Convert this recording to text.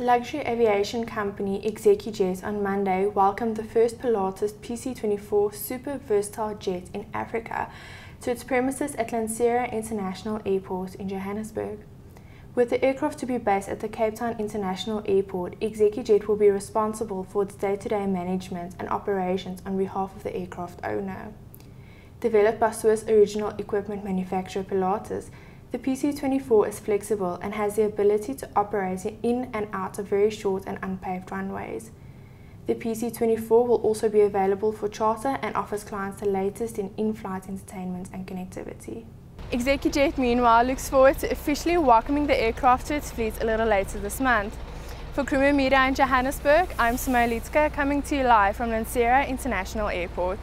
Luxury aviation company ExecuJet on Monday welcomed the first Pilatus PC-24 super versatile jet in Africa to its premises at Lanseria International Airport in Johannesburg. With the aircraft to be based at the Cape Town International Airport, ExecuJet will be responsible for its day-to-day -day management and operations on behalf of the aircraft owner. Developed by Swiss original equipment manufacturer Pilatus, the PC-24 is flexible and has the ability to operate in and out of very short and unpaved runways. The PC-24 will also be available for charter and offers clients the latest in in-flight entertainment and connectivity. ExecuJet meanwhile looks forward to officially welcoming the aircraft to its fleet a little later this month. For Creamer Media in Johannesburg, I'm Simone Liedtke coming to you live from Lanseria International Airport.